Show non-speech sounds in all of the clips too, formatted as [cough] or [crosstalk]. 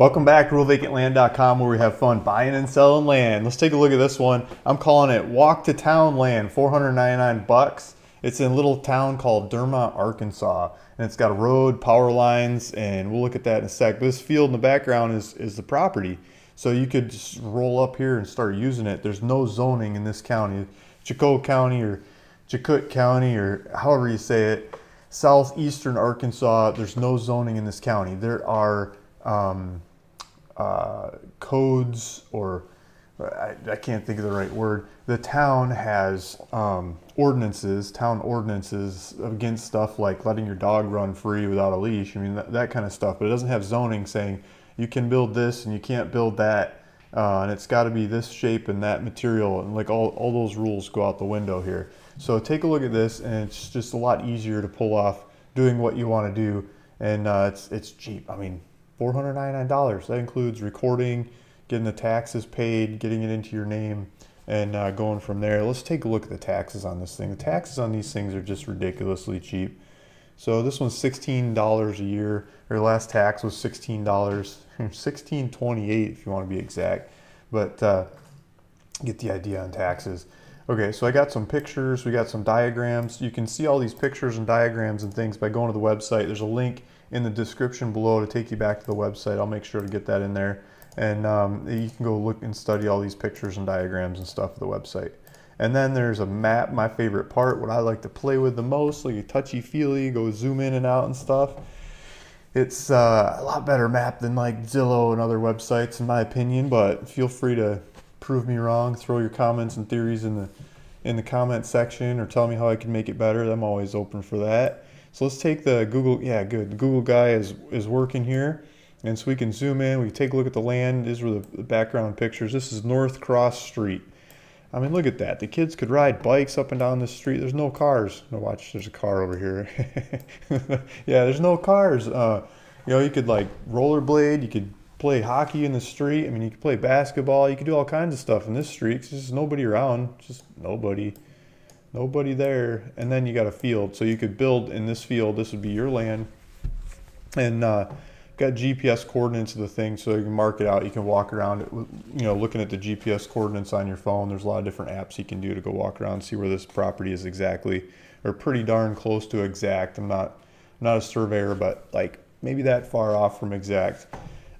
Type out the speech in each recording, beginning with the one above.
Welcome back, ruralvacantland.com, where we have fun buying and selling land. Let's take a look at this one. I'm calling it Walk to Town Land, 499 bucks. It's in a little town called Dermott, Arkansas, and it's got a road, power lines, and we'll look at that in a sec. This field in the background is, is the property. So you could just roll up here and start using it. There's no zoning in this county. Chicot County or Chakut County or however you say it, southeastern Arkansas, there's no zoning in this county. There are um, uh, codes or I, I, can't think of the right word. The town has um, ordinances, town ordinances against stuff like letting your dog run free without a leash. I mean, that, that kind of stuff. But it doesn't have zoning saying you can build this and you can't build that. Uh, and it's got to be this shape and that material. And like all, all those rules go out the window here. So take a look at this and it's just a lot easier to pull off doing what you want to do. And uh, it's, it's cheap. I mean, $499. That includes recording, getting the taxes paid, getting it into your name, and uh, going from there. Let's take a look at the taxes on this thing. The taxes on these things are just ridiculously cheap. So this one's $16 a year. Their last tax was $16, $16.28 if you want to be exact. But uh, get the idea on taxes. Okay, so I got some pictures, we got some diagrams. You can see all these pictures and diagrams and things by going to the website. There's a link in the description below to take you back to the website. I'll make sure to get that in there. And um, you can go look and study all these pictures and diagrams and stuff of the website. And then there's a map, my favorite part, what I like to play with the most, like a touchy-feely, go zoom in and out and stuff. It's uh, a lot better map than like Zillow and other websites in my opinion, but feel free to prove me wrong. Throw your comments and theories in the in the comment section or tell me how I can make it better. I'm always open for that. So let's take the Google, yeah, good. The Google guy is, is working here. And so we can zoom in, we can take a look at the land. These were the background pictures. This is North Cross Street. I mean, look at that. The kids could ride bikes up and down the street. There's no cars. No, watch, there's a car over here. [laughs] yeah, there's no cars. Uh, you know, you could like rollerblade. You could play hockey in the street. I mean, you could play basketball. You could do all kinds of stuff in this street. Cause there's nobody around. Just nobody nobody there and then you got a field. So you could build in this field this would be your land and uh, got GPS coordinates of the thing so you can mark it out you can walk around it you know looking at the GPS coordinates on your phone there's a lot of different apps you can do to go walk around and see where this property is exactly or pretty darn close to exact I'm not I'm not a surveyor but like maybe that far off from exact.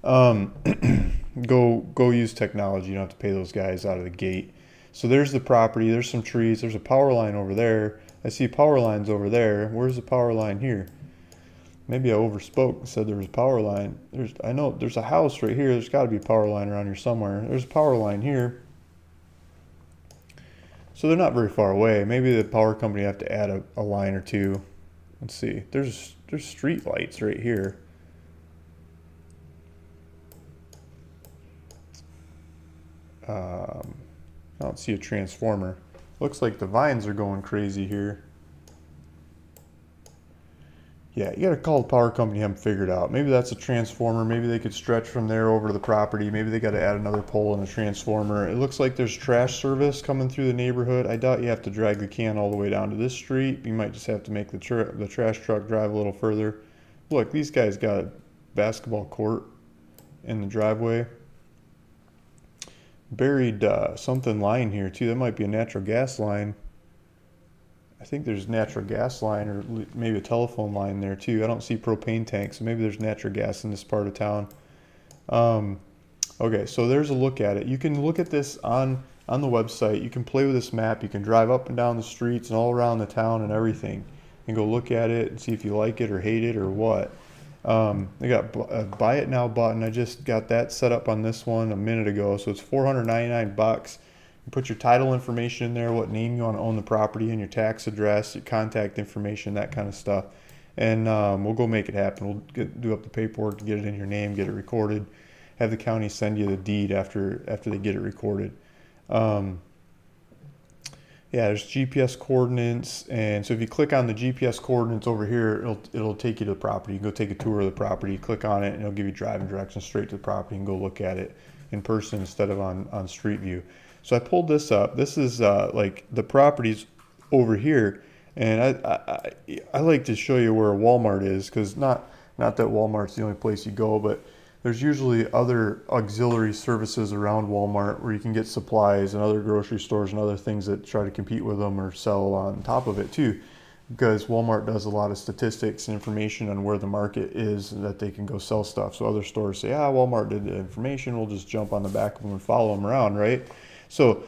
Um, [clears throat] go go use technology you don't have to pay those guys out of the gate so there's the property, there's some trees, there's a power line over there. I see power lines over there. Where's the power line here? Maybe I overspoke and said there was a power line. There's, I know there's a house right here. There's got to be a power line around here somewhere. There's a power line here. So they're not very far away. Maybe the power company have to add a, a line or two. Let's see. There's there's street lights right here. Um, I don't see a transformer. Looks like the vines are going crazy here. Yeah, you gotta call the power company have them figured out. Maybe that's a transformer. Maybe they could stretch from there over to the property. Maybe they gotta add another pole and a transformer. It looks like there's trash service coming through the neighborhood. I doubt you have to drag the can all the way down to this street. You might just have to make the, the trash truck drive a little further. Look, these guys got a basketball court in the driveway buried uh, something line here too. That might be a natural gas line. I think there's natural gas line or maybe a telephone line there too. I don't see propane tanks, so maybe there's natural gas in this part of town. Um, okay, so there's a look at it. You can look at this on on the website. You can play with this map. You can drive up and down the streets and all around the town and everything, and go look at it and see if you like it or hate it or what. Um, I got a buy it now button. I just got that set up on this one a minute ago. So it's 499 bucks. You put your title information in there, what name you want to own the property, and your tax address, your contact information, that kind of stuff. And um, we'll go make it happen. We'll get, do up the paperwork to get it in your name, get it recorded, have the county send you the deed after after they get it recorded. Um, yeah, there's GPS coordinates, and so if you click on the GPS coordinates over here, it'll it'll take you to the property. You can go take a tour of the property, click on it, and it'll give you driving directions straight to the property and go look at it in person instead of on on Street View. So I pulled this up. This is uh, like the properties over here, and I, I I like to show you where Walmart is because not not that Walmart's the only place you go, but there's usually other auxiliary services around Walmart where you can get supplies and other grocery stores and other things that try to compete with them or sell on top of it too. Because Walmart does a lot of statistics and information on where the market is that they can go sell stuff. So other stores say, ah, Walmart did the information, we'll just jump on the back of them and follow them around, right? So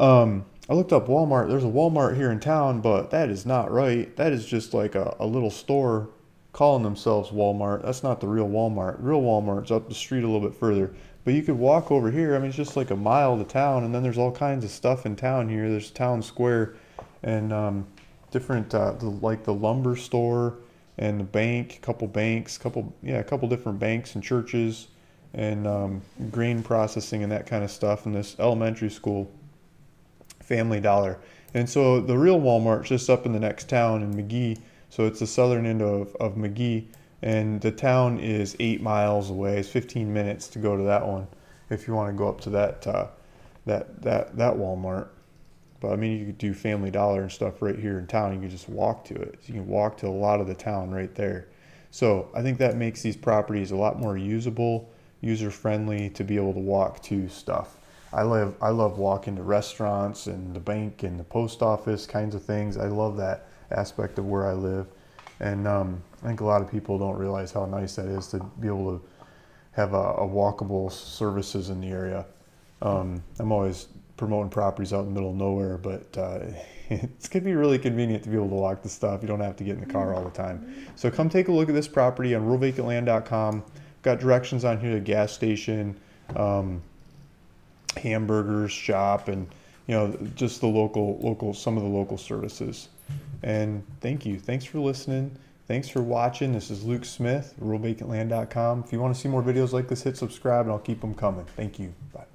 um, I looked up Walmart. There's a Walmart here in town, but that is not right. That is just like a, a little store calling themselves Walmart. That's not the real Walmart. Real Walmart's up the street a little bit further. But you could walk over here. I mean, it's just like a mile to town, and then there's all kinds of stuff in town here. There's town square, and um, different uh, the, like the lumber store and the bank, a couple banks, couple yeah, a couple different banks and churches, and um, grain processing and that kind of stuff. And this elementary school, Family Dollar, and so the real Walmart's just up in the next town in McGehee so it's the southern end of, of McGehee, and the town is eight miles away. It's 15 minutes to go to that one if you want to go up to that uh, that that that Walmart. But I mean, you could do Family Dollar and stuff right here in town. You can just walk to it. So you can walk to a lot of the town right there. So I think that makes these properties a lot more usable, user friendly to be able to walk to stuff. I love I love walking to restaurants and the bank and the post office kinds of things. I love that aspect of where I live. And um, I think a lot of people don't realize how nice that is to be able to have a, a walkable services in the area. Um, I'm always promoting properties out in the middle of nowhere, but uh, [laughs] it's going to be really convenient to be able to walk the stuff. You don't have to get in the car all the time. So come take a look at this property on ruralvacantland.com. Got directions on here to gas station, um, hamburgers shop, and you know just the local local some of the local services. And thank you. Thanks for listening. Thanks for watching. This is Luke Smith, ruralvacantland.com. If you want to see more videos like this, hit subscribe and I'll keep them coming. Thank you. Bye.